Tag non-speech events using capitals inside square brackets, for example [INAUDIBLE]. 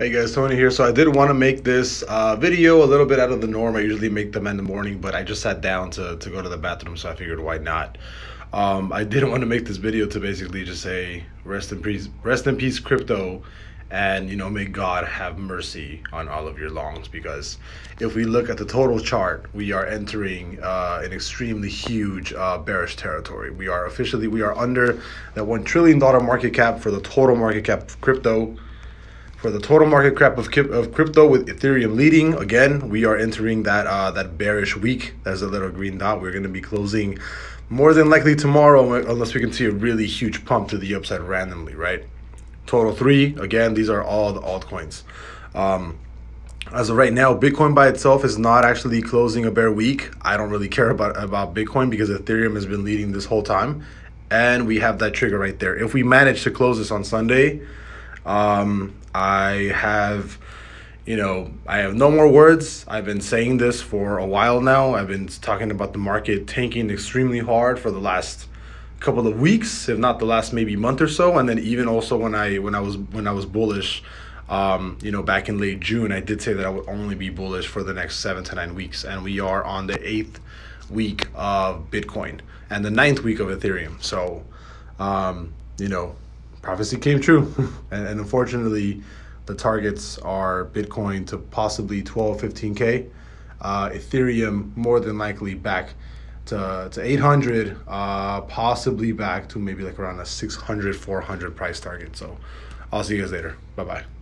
Hey guys, Tony here. So I did want to make this uh, video a little bit out of the norm. I usually make them in the morning, but I just sat down to, to go to the bathroom, so I figured why not. Um, I didn't want to make this video to basically just say rest in peace, rest in peace, crypto, and you know may God have mercy on all of your longs. Because if we look at the total chart, we are entering uh, an extremely huge uh, bearish territory. We are officially we are under that one trillion dollar market cap for the total market cap of crypto for the total market cap of, of crypto with Ethereum leading. Again, we are entering that uh, that bearish week. There's a little green dot. We're going to be closing more than likely tomorrow unless we can see a really huge pump to the upside randomly, right? Total three. Again, these are all the altcoins. Um, as of right now, Bitcoin by itself is not actually closing a bear week. I don't really care about, about Bitcoin because Ethereum has been leading this whole time. And we have that trigger right there. If we manage to close this on Sunday, um, I have, you know, I have no more words. I've been saying this for a while now. I've been talking about the market tanking extremely hard for the last couple of weeks, if not the last maybe month or so. And then even also when I when I was when I was bullish, um, you know, back in late June, I did say that I would only be bullish for the next seven to nine weeks, and we are on the eighth week of Bitcoin and the ninth week of Ethereum. So, um, you know, prophecy came true. [LAUGHS] and, and, unfortunately, the targets are Bitcoin to possibly 12, 15K, uh, Ethereum more than likely back to, to 800, uh, possibly back to maybe like around a 600, 400 price target. So I'll see you guys later. Bye bye.